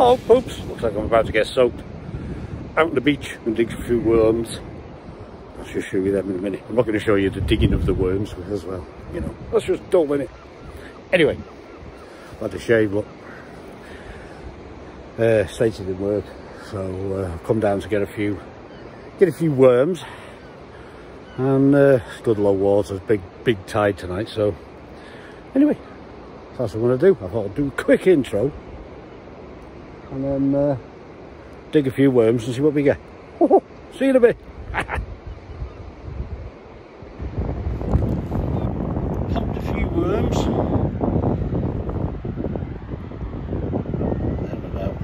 Oh, poops. Looks like I'm about to get soaked. Out on the beach and dig a few worms. I'll just show you them in a minute. I'm not going to show you the digging of the worms as well. You know, that's just dull, in it? Anyway, I had to shave, but uh, Stacey didn't work. So uh, I've come down to get a few, get a few worms. And uh, good low water, big, big tide tonight. So anyway, that's what I'm going to do. I thought I'd do a quick intro and then uh, dig a few worms and see what we get. see you in a bit. Popped a few worms. Then about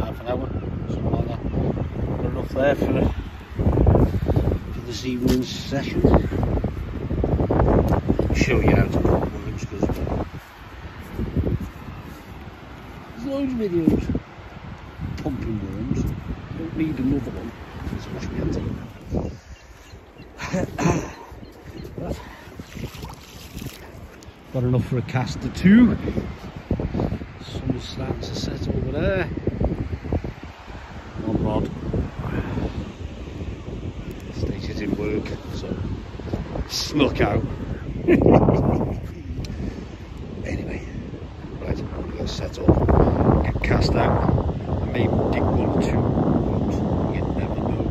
half an hour, something like that. Got enough there for, for this evening's session. Show you how to pop worms because there's loads of videos pumping worms. Don't need another one. There's much empty. Got enough for a cast of two. Sun's starting to set over there. One rod. Stacey's in work, so snuck out. anyway, right, I'm gonna set up, get cast out Maybe dig one too, but you never know.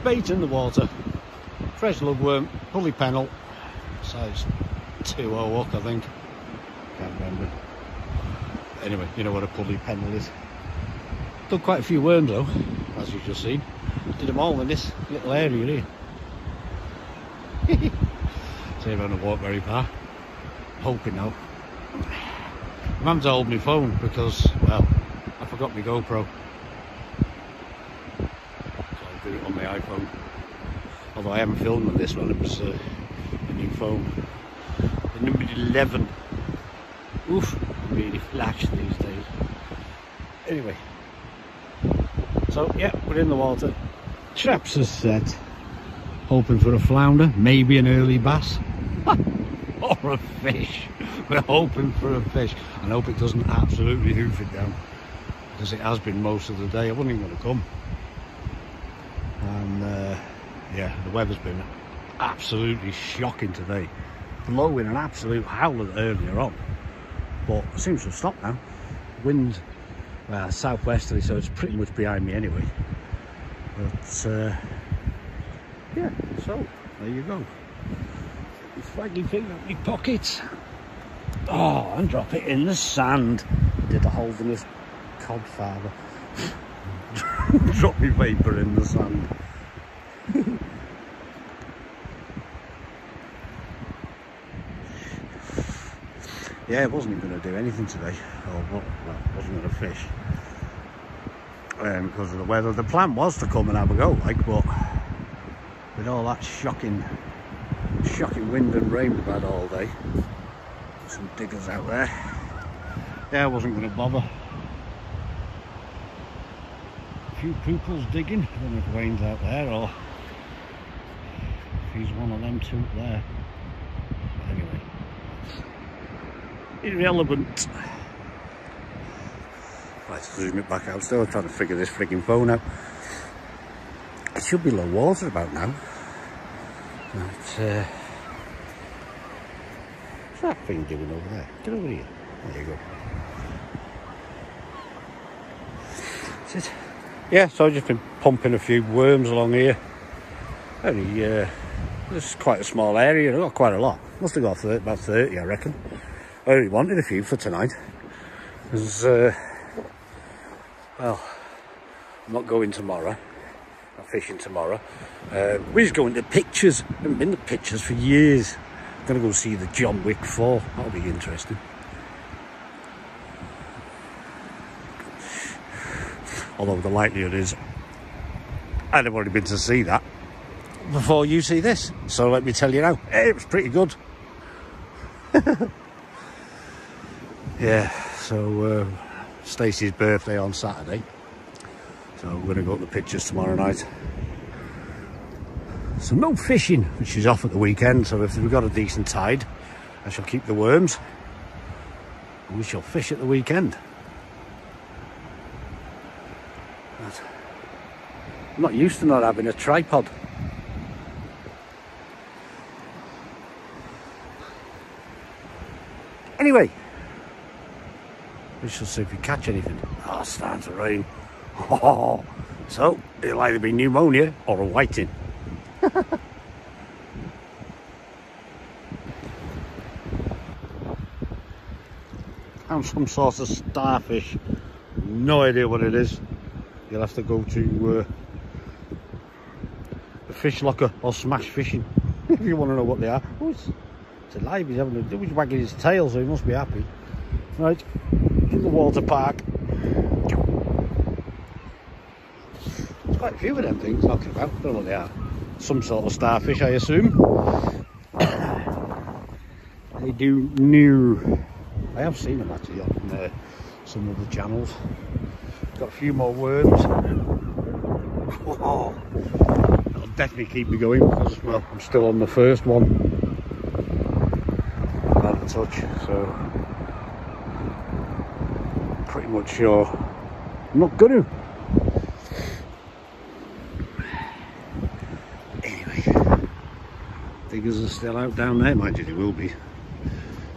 Bait in the water, fresh lugworm, pulley pennel, size 2 hook I think, can't remember. Anyway, you know what a pulley pennel is. Done quite a few worms though, as you've just seen. Did them all in this little area here. If I don't walk very far. Hoping now. I'm having to hold my phone because, well, I forgot my GoPro. So I'll do it on my iPhone. Although I haven't filmed on this one, it was uh, a new phone. The number 11. Oof, really flash these days. Anyway, so yeah, we're in the water. Traps are set. Hoping for a flounder, maybe an early bass. or a fish. We're hoping for a fish. I hope it doesn't absolutely hoof it down because it has been most of the day. I wasn't even going to come. And uh, yeah, the weather's been absolutely shocking today. Blowing an absolute howler earlier on, but it seems to have stopped now. Wind uh, southwesterly, so it's pretty much behind me anyway. But uh, yeah, so there you go flaggy thing out my pocket. Oh, and drop it in the sand. Did a Holderness codfather. drop me vapor in the sand. Yeah, I wasn't going to do anything today. Oh, well, wasn't going to fish. Um, because of the weather. The plan was to come and have a go, like, but with all that shocking shocking wind and rain we've had all day. Some diggers out there. Yeah, I wasn't going to bother. A few pupils digging. I don't know if out there or if he's one of them two there. But anyway, irrelevant. Right, zoom it back out. Still trying to figure this freaking phone out. It should be low water about now. Uh, what's that thing doing over there? Get over here. There you go. Yeah, so I've just been pumping a few worms along here. Only, uh, is quite a small area, not quite a lot. Must have got 30, about 30, I reckon. I only wanted a few for tonight. Because, uh, well, I'm not going tomorrow Not fishing tomorrow. Uh, we're just going to pictures. I haven't been to pictures for years. I'm going to go see the John Wick 4. That'll be interesting. Although the likelihood is I'd have already been to see that before you see this. So let me tell you now, it was pretty good. yeah, so uh, Stacey's birthday on Saturday. So we're going to go to the pictures tomorrow night. So no fishing, which is off at the weekend. So if we've got a decent tide, I shall keep the worms. We shall fish at the weekend. But I'm not used to not having a tripod. Anyway, we shall see if we catch anything. Oh, it's starting to rain. Oh, so it'll either be pneumonia or a whiting. Found some sort of starfish. No idea what it is. You'll have to go to uh, the fish locker or smash fishing if you want to know what they are. Oh, it's, it's alive. He's having a, he's wagging his tail, so he must be happy. Right, water park. There's quite a few of them things knocking about. I don't know what they are. Some sort of starfish, I assume. they do new. I have seen them actually on uh, some of the channels. Got a few more worms. Oh, that'll definitely keep me going because well, I'm still on the first one. Touch, so pretty much sure I'm not gonna. Anyway, diggers are still out down there, mind you, they will be.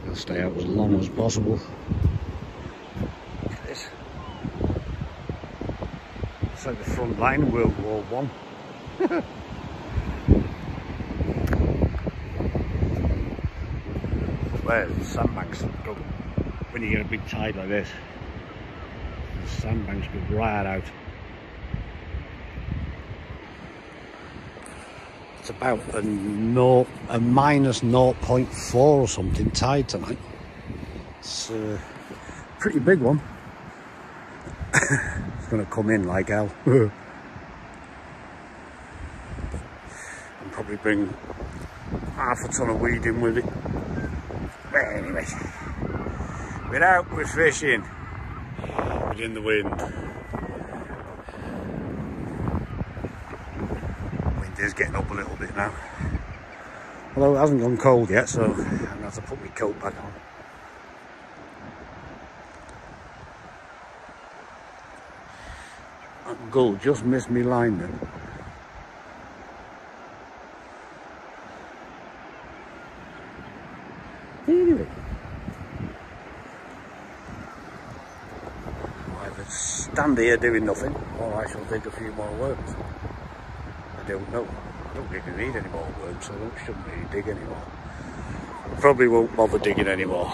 They'll stay out as long as possible. Look at this. It's like the front line of World War One. Where the sandbanks go when you get a big tide like this. Sandbanks go right out. It's about a, no, a minus 0.4 or something tide tonight. It's a pretty big one. it's going to come in like hell. and probably bring half a ton of weed in with it. But anyway, we're out, we're fishing. We're in the wind. Wind is getting up a little bit now. Although it hasn't gone cold yet, so I'm going to have to put my coat back on. That gull just missed me line then. Anyway. I'll either stand here doing nothing or I shall dig a few more worms. I don't know. I don't really need any more worms, so I shouldn't really dig anymore. Probably won't bother digging anymore.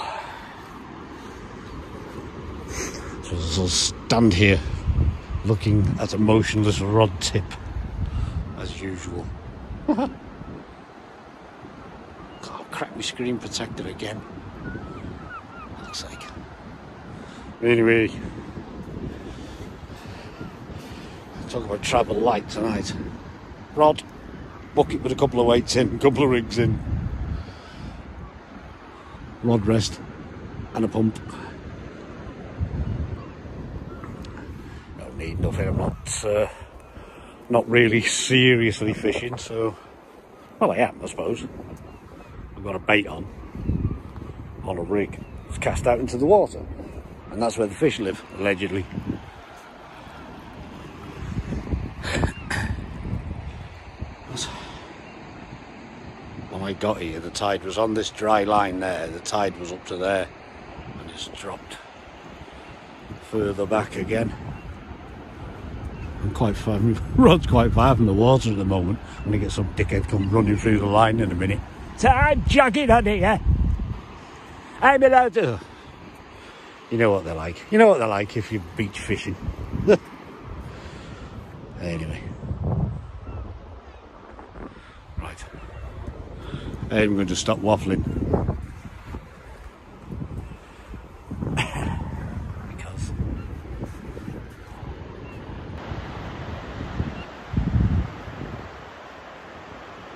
So I'll stand here looking at a motionless rod tip as usual. God, crack my screen protector again. Looks like. Anyway, talk about travel light tonight. Rod, bucket with a couple of weights in, a couple of rigs in, rod rest, and a pump. Don't need nothing. I'm not uh, not really seriously fishing, so well, I am, I suppose. I've got a bait on on a rig. It's cast out into the water, and that's where the fish live, allegedly. Got here, the tide was on this dry line there. The tide was up to there, and it's dropped further back again. I'm quite far. Rod's quite far from the water at the moment. I'm gonna get some dickhead come running through the line in a minute. So I'm jogging on here. I'm allowed to. You know what they're like. You know what they're like if you're beach fishing. anyway. Right. I'm going to stop waffling. because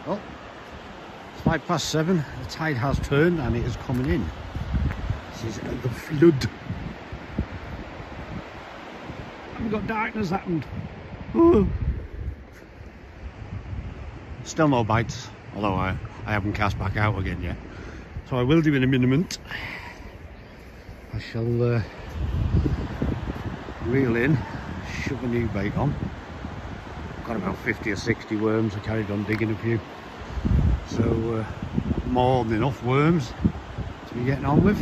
Well, it's five past seven. The tide has turned and it is coming in. This is the flood. We've got darkness happened. Ooh. Still no bites, although I, I haven't cast back out again yet. So I will do in a minute. I shall uh, reel in, shove a new bait on. Got about 50 or 60 worms, I carried on digging a few. So uh, more than enough worms to be getting on with.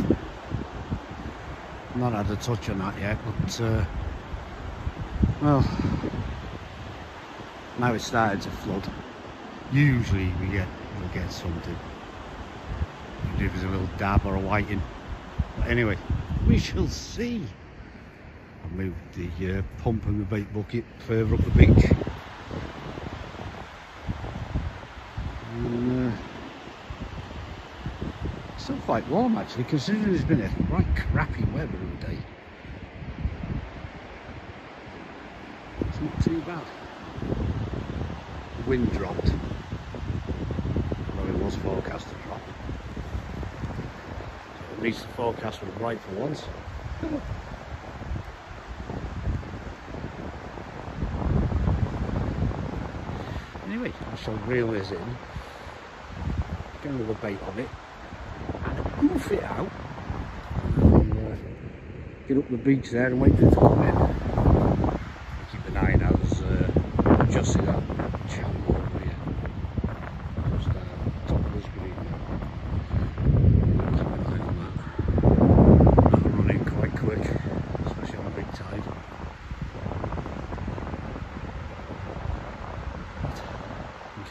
Not had a touch on that yet, but uh, well, now it's started to flood. Usually we get we'll get something. If there's a little dab or a whiting. But anyway, we shall see. I moved the uh, pump and the bait bucket further up the beach. And, uh, still quite warm actually, considering it's been a right crappy weather all day. It's not too bad. The wind dropped. Was forecast to drop. So at least the forecast was right for once. anyway, I shall reel this in, get another bait on it, and goof it out, and uh, get up the beach there and wait for it to come in. Keep an eye out as uh, just see that channel over here, just uh, top of the screen there. Keep an eye on that. That'll run in quite quick, especially on a big tide.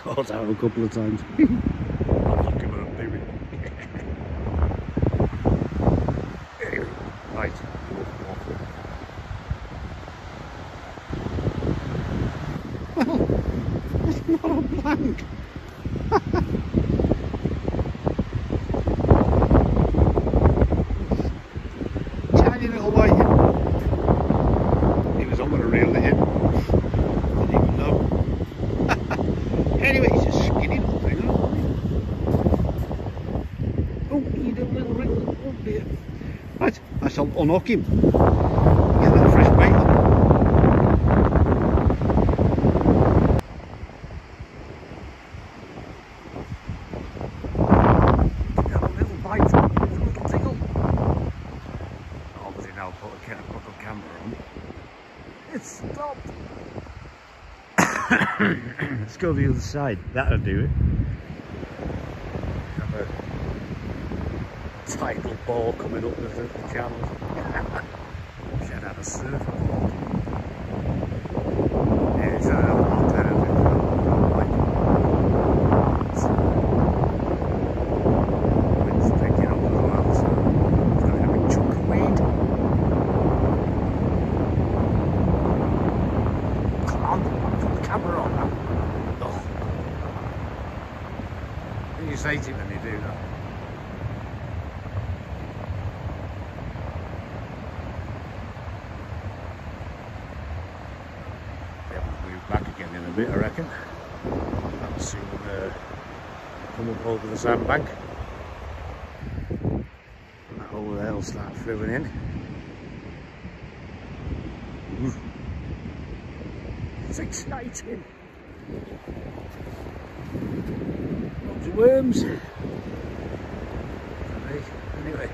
Caught out a couple of times. I'm looking what I'm right. Well, it's not a blank. Tiny little white. He was on going to reel it in. Didn't even know. anyway, it's a skinny little thing. isn't it? Oh, he did a little wriggle. Oh dear. Right, I shall unhook him. Get that fresh bait on. Got a little bite, a little tickle. Obviously now ca- put the camera on. It's stopped. Let's go the other side. That'll do it. Have a tidal bore coming up the, the channel. Wish I'd had a surfboard. Yeah, it's a hot there. isn't it? Like, Wind's picking up as well, so it's got a big chunk of wind. Come on, put the camera on now. Oh. What do you say to him when you do that? Yeah, we'll move back again in a bit, I reckon. I'll soon uh, come up over the sandbank. And that over there will start filling in. Ooh. It's exciting. Lots of worms. Anyway.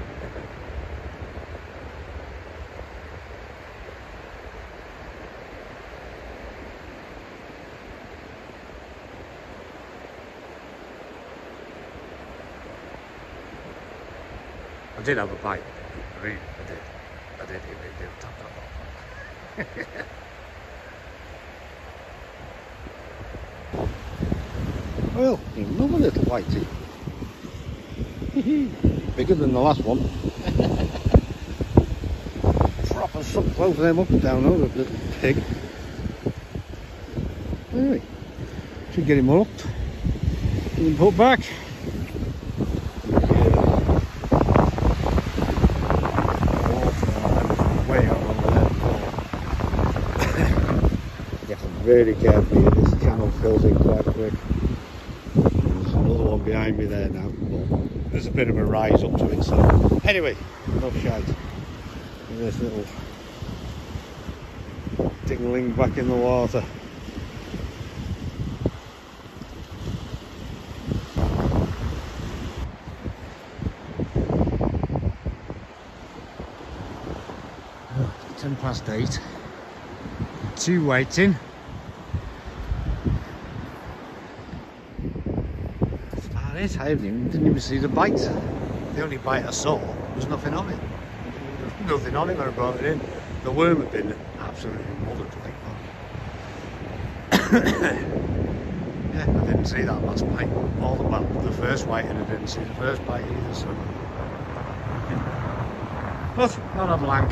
I did have a bite. I I did. I did. It, it did tap that Well, another little whitey. Bigger than the last one. Proper suck both of them up and down over the pig. Anyway, should get him up. Him put back. Way out over there. Very carefully. This channel fills in quite quick. There's another one behind me there now. But there's a bit of a rise up to it. So anyway, enough shite. And This little dingling back in the water. Oh, ten past eight. Two whiting. I didn't even, didn't even see the bite. The only bite I saw was nothing on it. Nothing on it when I brought it in. The worm had been absolutely mothered like yeah, I didn't see that last bite. All the well, the first bite, and I didn't see the first bite either. So, not a blank.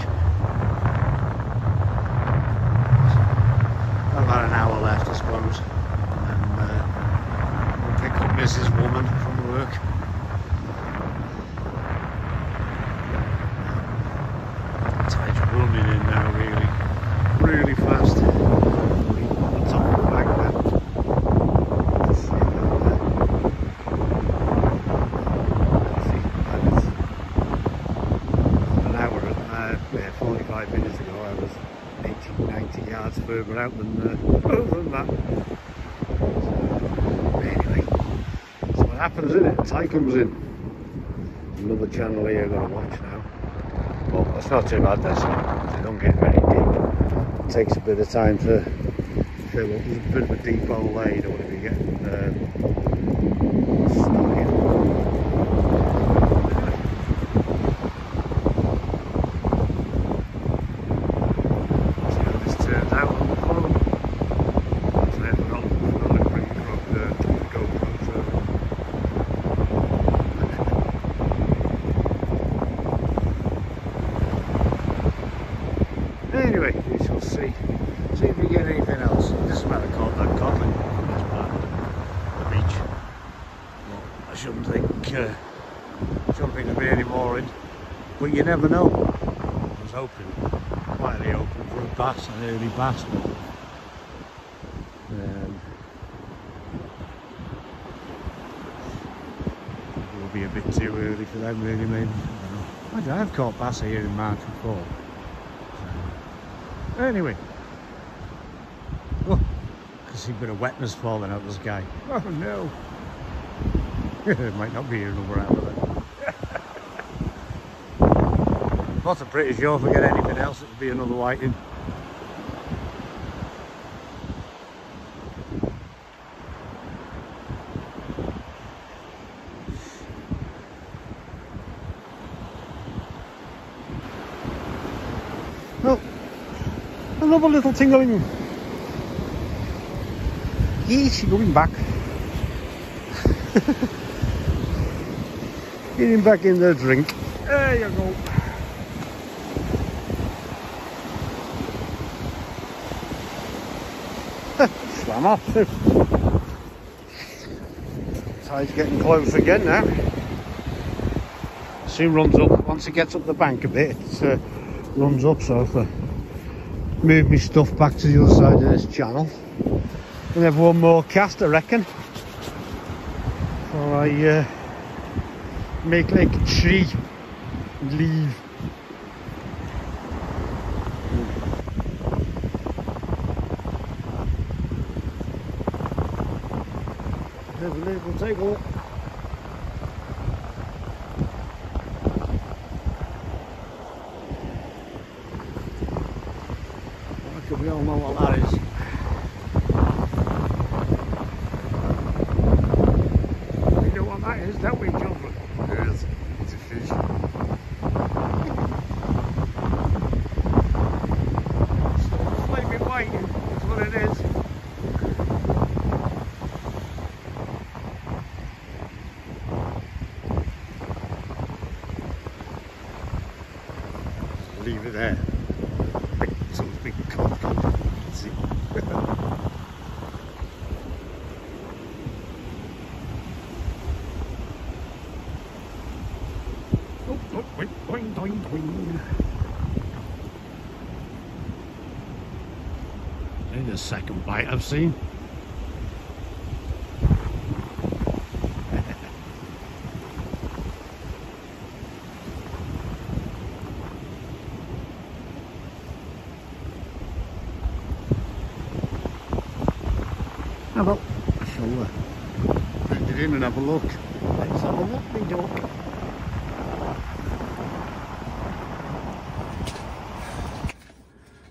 About an hour left, I suppose, up Mrs. Woman from work. Tide's running in now, really, really fast. On top of the is an hour, uh, yeah, 45 minutes ago, I was 80, 90 yards further out than, uh, than that. So, anyway, so what Tide comes in. Another channel here I've got to watch now. Well, it's not too bad, this. They don't get very deep. It takes a bit of time to fill up. There's a bit of a deep hole there, you don't want to be getting um, stuck in. See how this turns out on the phone. Actually, I forgot, forgot to bring it from the, the GoPro, so. Anyway, we shall see. See if we get anything else. This is where I caught that codling. This part of the beach. Well, I shouldn't think, uh, there'll be any more. But you never know. I was hoping, quietly hoping for a bass, an early bass. But, um, it will be a bit too early for them really maybe. I don't know. I have caught bass here in March before. Anyway. Oh, I can see a bit of wetness falling out of the sky. Oh no. It might not be here another hour then. Not a pretty sure if we get anything else it'll be another whiting. Well, another little thing going. You're going back. Getting back in the drink. There you go. Slam off. Tide's getting close again now. Soon runs up. Once it gets up the bank a bit, it uh, runs up. So if I move my stuff back to the other side of this channel, and have one more cast, I reckon. Before I uh, make like a tree and leave. Have a little take a look. I think we all know what that is. We know what that is, don't we, children? Yes, it's a fish. Flaming white, that's what it is. Leave it there. Big, some big cod, cod. You can see. oh, oh, wait, boing, boing, boing. There's the second bite I've seen. How about I shall uh, bend it in and have a look. Let's have a look, me duck.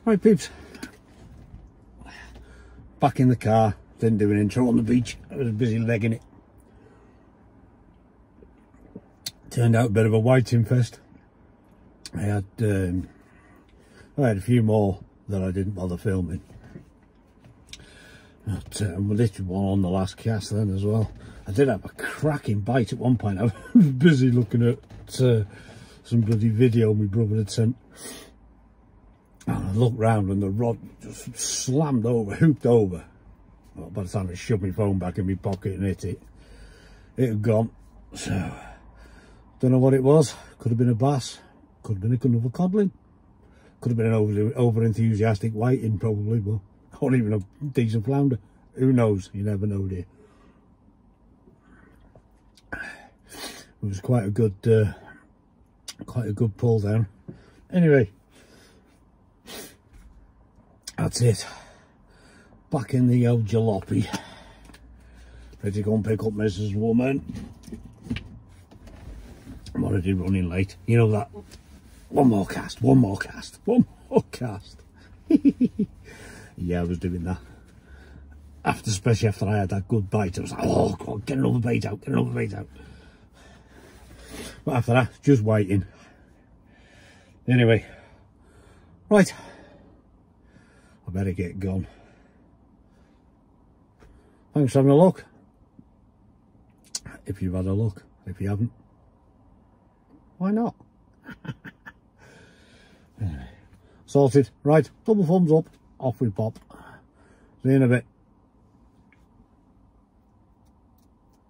Right, peeps. Back in the car. Didn't do an intro on the beach. I was busy legging it. Turned out a bit of a whiting fest. I had um, I had a few more that I didn't bother filming. But uh, we literally one on the last cast then as well. I did have a cracking bite at one point. I was busy looking at uh, some bloody video my brother had sent. And I looked round and the rod just slammed over, hooped over. Well, by the time I shoved my phone back in my pocket and hit it, it had gone. So, don't know what it was. Could have been a bass. Could have been a another codling. Could have been an over, over enthusiastic whiting probably, but or even a decent flounder. Who knows? You never know, dear. It was quite a good, uh, quite a good pull down. Anyway, that's it. Back in the old jalopy. Ready to go and pick up Mrs. Woman. I'm already running late. You know that. One more cast, one more cast, one more cast. yeah, I was doing that. After, especially after I had that good bite, I was like, oh, God, get another bait out, get another bait out. But after that, just waiting. Anyway, right. I better get gone. Thanks for having a look. If you've had a look. If you haven't, why not? anyway, sorted. Right, double thumbs up. Off we pop. See you in a bit.